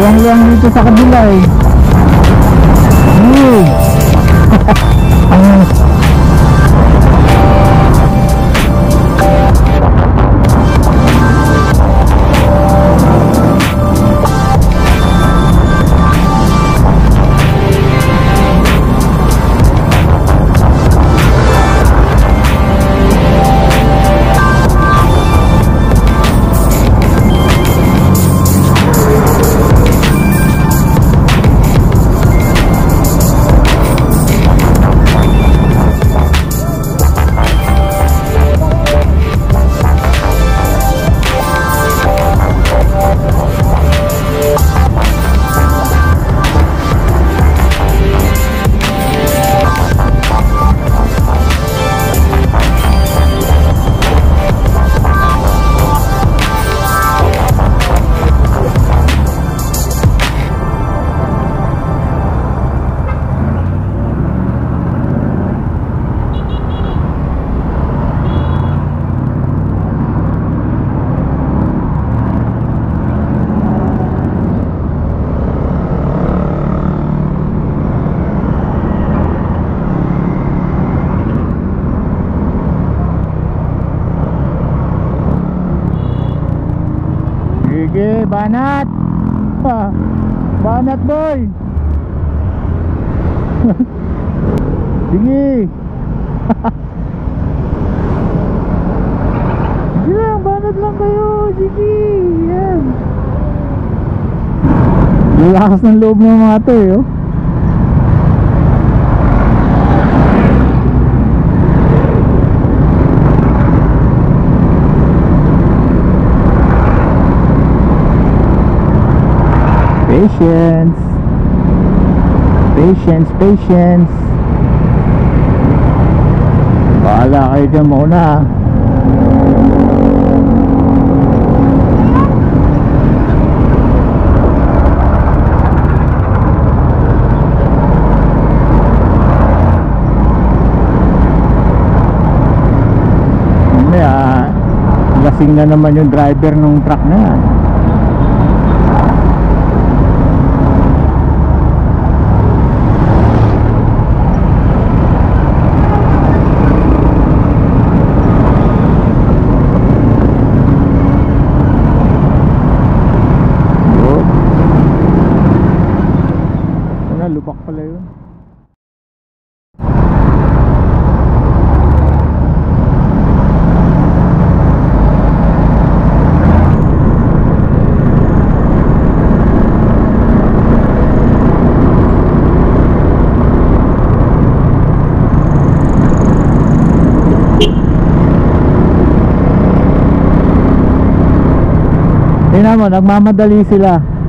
Luwang-luwang dito sa kabila eh. Sige, banat. Banat boy. Sige. Sige lang, banat lang kayo. Sige. Yan. Lalakas ng loob ng mga to eh. Oh. Patience. Patience, patience. Bahala kayo dyan muna. Mamaya, lasing na naman yung driver ng truck na yan. Yun. Ano, lubak pala yun. Tingnan mo, nagmamadali sila.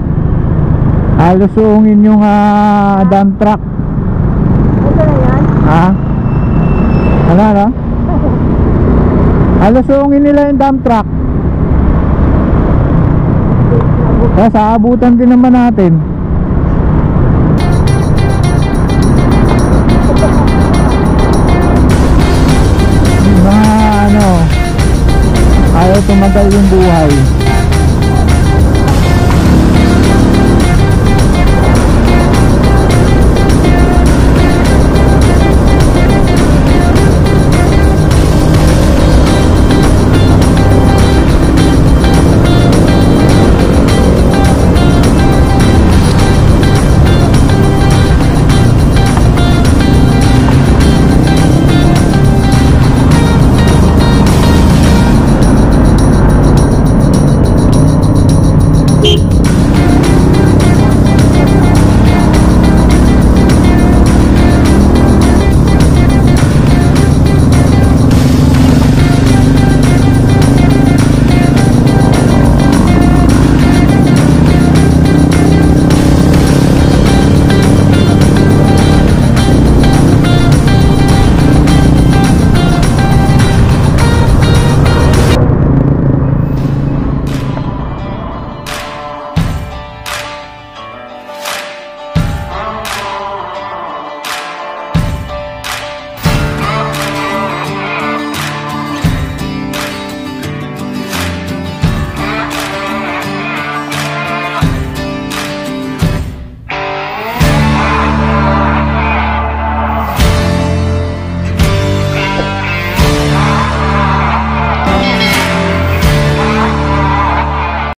Halos uungin yung ah, dump truck. Ito na yan? Ha? Ano, ano? Halos uungin nila yung dump truck. Kaya sa abutan din naman natin. Mga ano, ayaw tumagal yung buhay.